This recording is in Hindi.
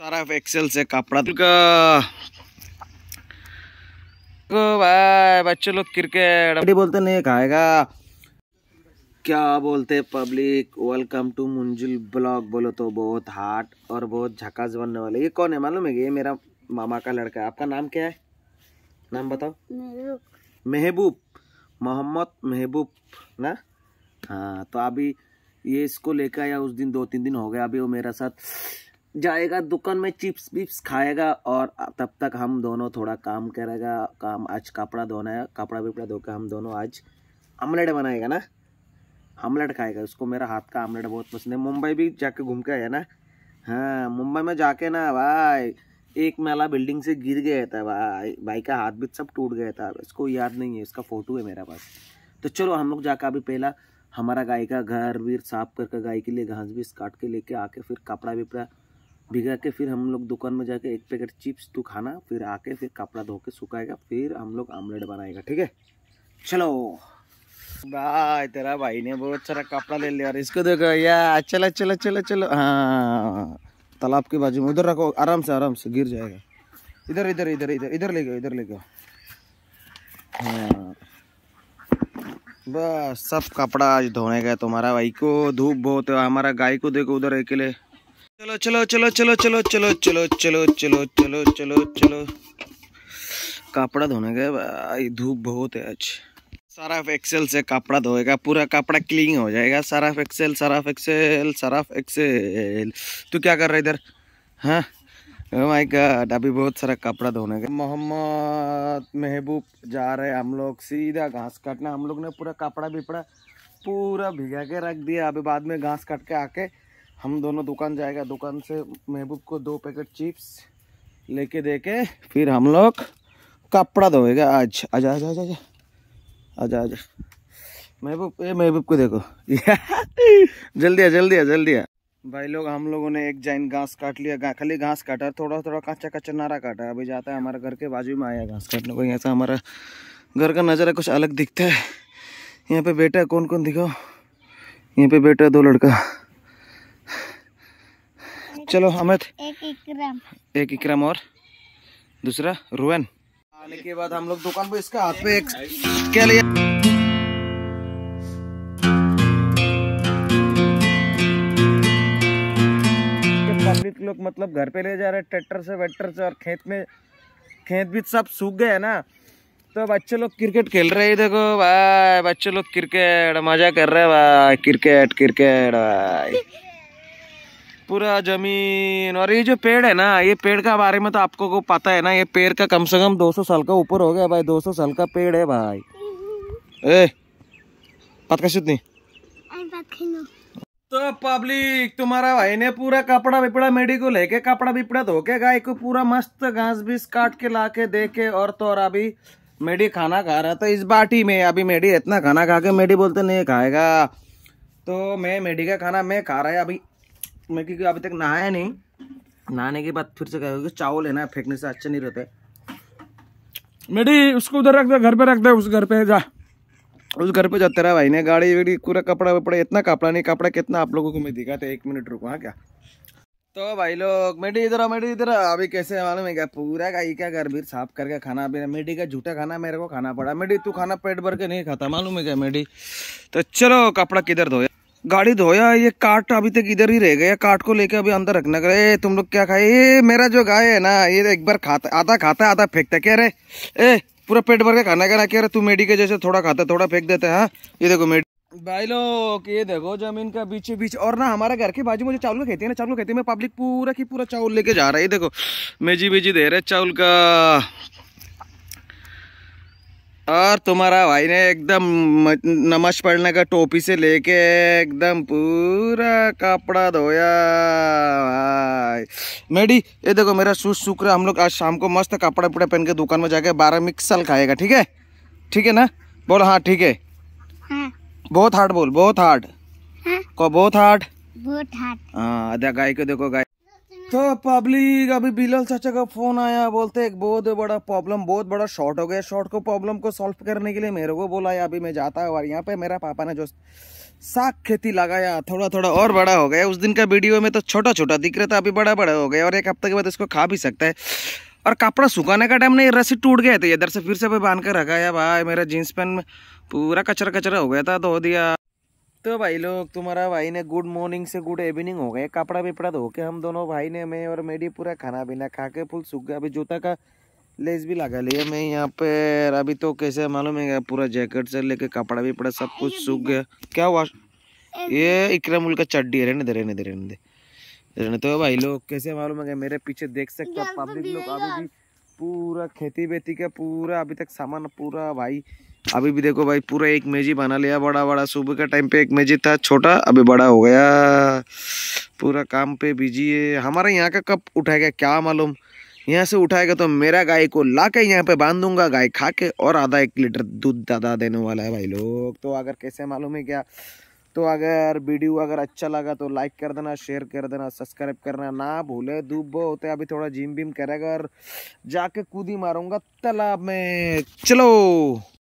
सारा एक्सेल से कपड़ा। भाई बच्चे लोग क्रिकेट बोलते नहीं खाएगा। क्या बोलते public welcome to Munjil blog बोलो तो बहुत हाट और बहुत झकास बनने वाले। ये कौन है? मालूम है ये मेरा मामा का लड़का है। आपका नाम क्या है? नाम बताओ। महबूब। मोहम्मद महबूब ना? हाँ तो अभी ये इसको लेकर आया उस दिन दो तीन दिन हो गया अभी वो मेरा साथ जाएगा दुकान में चिप्स विप्स खाएगा और तब तक हम दोनों थोड़ा काम करेगा, काम आज कपड़ा धोना है, कपड़ा विपड़ा धोकर हम दोनों आज आमलेट बनाएगा ना? आमलेट खाएगा, उसको मेरा हाथ का आमलेट बहुत पसंद है। मुंबई भी जाके घूम के आया ना? हाँ मुंबई में जाके ना भाई, एक मेला बिल्डिंग से गिर गया था भाई। भाई का हाथ भी सब टूट गया था। इसको याद नहीं है, इसका फ़ोटो है मेरे पास। तो चलो, हम लोग जाकर अभी पहला हमारा गाय का घर, वीर साफ़ करके गाय के लिए घास भी काट के लेके आके फिर कपड़ा विपड़ा भिगा के फिर हम लोग दुकान में जाके एक पैकेट चिप्स तो खाना, फिर आके फिर कपड़ा धो के सुखाएगा, फिर हम लोग आमलेट बनाएगा, ठीक है? चलो। भाई, तेरा भाई ने बहुत सारा कपड़ा ले लिया, और इसको देखो यार चलो चलो चलो चलो। हाँ तालाब के बाजू में, उधर रखो, आराम से आराम से, गिर जाएगा। इधर इधर इधर इधर इधर ले गए, इधर ले गए। हाँ। बस, सब कपड़ा आज धोने गए, तुम्हारा भाई को, धूप बहुत है, हमारा गाय को देखो उधर अकेले चलो चलो चलो चलो चलो चलो चलो चलो चलो चलो चलो चलो कपड़ा धोने गए भाई धूप बहुत है आज सरफ एक्सेल से कपड़ा धोएगा पूरा कपड़ा क्लीन हो जाएगा Surf Excel Surf Excel Surf Excel तू क्या कर रहा है इधर हाँ माय गॉड अभी बहुत सारा कपड़ा धोने का मोहम्मद महबूब जा रहे हम लोग सीधा घास काटना हम लोग ने पूरा कपड़ा बिपड़ा पूरा भिगा के रख दिया अभी बाद में घास काट के आके हम दोनों दुकान जाएगा। दुकान से महबूब को दो पैकेट चिप्स लेके दे के फिर हम लोग कपड़ा धोएगा। आज आजा आजा आजा आजा आजा महबूब ए महबूब को देखो। जल्दी आ जल्दी आ जल्दी आ। भाई लोग हम लोगों ने एक जाइन घास काट लिया। गा, खाली घास काटा। थोड़ा थोड़ा कच्चा कच्चा नारा काटा। अभी जाता है हमारे घर के बाजू में आया घास काटने को। यहाँ से हमारा घर का नज़ारा कुछ अलग दिखता है। यहाँ पे बेटा कौन कौन दिखाओ। यहाँ पे बेटा दो लड़का। चलो अमित। एक इकराम। एक इकराम और। दूसरा रोहन। आने के बाद हम लोग दुकान पे इसका हाथ पे एक क्या लिया? पब्लिक लोग मतलब घर पे ले जा रहे ट्रैक्टर से वेक्टर से और खेत में खेत भी सब सूख गए ना। तो बच्चे लोग क्रिकेट खेल रहे हैं देखो भाई बच्चे लोग क्रिकेट मज़ा कर रहे हैं भाई क्रिकेट क्रिकेट भाई। पूरा ज़मीन और ये जो पेड़ है ना ये पेड़ का बारे में तो आपको को पता है ना ये पेड़ का कम से कम 200 साल का ऊपर हो गया भाई 200 साल का पेड़ है भाई। ए नहीं तो पब्लिक तुम्हारा भाई ने पूरा कपड़ा विपड़ा मेडी को लेके कपड़ा विपड़ा धो के गाय को पूरा मस्त घास बीस काट के ला के दे के और तो और अभी मेडी खाना खा रहा था इस बाटी में। अभी मेडी इतना खाना खा के मेडी बोलते नहीं खाएगा। तो मैं मेडी का खाना मैं खा रहा है अभी। मैं क्योंकि अभी तक नहाया नहीं नहाने के बाद फिर से कहोगे चावल है ना फेंकने से अच्छे नहीं रहते मेडी उसको उधर रख दे घर पे रख दे उस घर पे जा। उस घर पे जाते रहा भाई ने गाड़ी वेड़ी पूरा कपड़ा वपड़ा इतना कपड़ा नहीं कपड़ा कितना आप लोगों को मैं दिखाते एक मिनट रुको हाँ क्या? तो भाई लोग मेडी इधर मेडी इधर अभी कैसे मालूम है क्या? पूरा का क्या घर भी साफ़ करके खाना पीना मेडी का झूठा खाना मेरे को खाना पड़ा। मेडी तू खाना पेट भर के नहीं खाता मालूम है क्या मेडी? तो चलो कपड़ा किधर धोया? गाड़ी धोया ये काट अभी तक इधर ही रह गया, काट को लेके अभी अंदर रखना करे तुम लोग क्या खाए? ये मेरा जो गाय है ना, ये एक बार खाता, आधा खाता है आधा फेंकता क्या रे ए, पूरा पेट भर के खाना क्या ना क्या रे तू मेडी के जैसे थोड़ा खाता, थोड़ा फेंक देते हैं हाँ? ये देखो मेडी भाई लोग, ये देखो ज़मीन का बीचे बीच और ना हमारे घर के बाजू में जो चावल खेती है ना, चावल खेती में पब्लिक पूरा की पूरा चावल लेके जा रहा है। देखो मेजी बेजी दे रहे चावल का। और तुम्हारा भाई ने एकदम नमाज़ पढ़ने का टोपी से लेके एकदम पूरा कपड़ा धोया भाई। मेडी ये देखो मेरा शूज़ सूख रहा हम लोग आज शाम को मस्त कपड़ा वपड़ा पहन के दुकान में जाके बारह मिक्स साल खाएगा ठीक है? ठीक है ना? बोल हाँ ठीक है। हाँ। बहुत हार्ड बोल बहुत हार्ड हाँ। को बहुत हार्ड बहुत हाथ हाँ गाय को देखो गाय। तो पब्लिक अभी बिलल चाचा का फ़ोन आया, बोलते, एक बहुत बड़ा प्रॉब्लम बहुत बड़ा शॉर्ट हो गया शॉर्ट को प्रॉब्लम को सॉल्व करने के लिए मेरे को बोला है अभी मैं जाता हूँ और यहाँ पे मेरा पापा ने जो साग खेती लगाया थोड़ा थोड़ा और बड़ा हो गया, उस दिन का वीडियो में तो छोटा छोटा दिख रहा था, अभी बड़ा बड़ा हो गया और एक हफ़्ते के बाद इसको खा भी सकता है। और कपड़ा सुखाने का टाइम नहीं, रस्सी टूट गए थे, इधर से फिर से भाई बाँध कर रखा है भाई, मेरा जीन्स पैंट पूरा कचरा कचरा हो गया था, धो दिया। तो भाई लोग तुम्हारा भाई ने गुड मॉर्निंग से गुड इवनिंग हो गया कपड़ा विपड़ा धो के हम दोनों भाई ने मैं और मेरी पूरा खाना पीना खा के फुल सूख गया अभी जूता का लेस भी लगा लिया मैं यहाँ पे अभी तो कैसे मालूम है पूरा जैकेट से लेके कपड़ा भी पड़ा सब कुछ सूख गया। क्या हुआ? ये इकरामुल का चड्डी है रहने दे रहने दे रहने दे। रहने तो भाई लोग कैसे मालूम है मेरे पीछे देख सकते हो पब्लिक लोग अभी भी पूरा खेती बेती का पूरा अभी तक सामान पूरा भाई अभी भी देखो भाई, पूरा एक मेजी बना लिया बड़ा बड़ा सुबह का टाइम पे एक मेजी था, छोटा, अभी बड़ा हो गया। पूरा काम पे बिज़ी है। हमारे यहाँ का कब उठाएगा, क्या मालूम? यहाँ से उठाएगा तो मेरा गाय को ला के यहाँ पे बाँध दूँगा गाय खा के और आधा एक लीटर दूध दादा देने वाला है भाई लोग। तो अगर कैसे मालूम है क्या? तो अगर वीडियो अगर अच्छा लगा तो लाइक कर देना शेयर कर देना सब्सक्राइब करना ना भूले। धूप बहुत है, अभी थोड़ा जिम बिम करेगा और जाके कूदी मारूँगा तालाब में। चलो!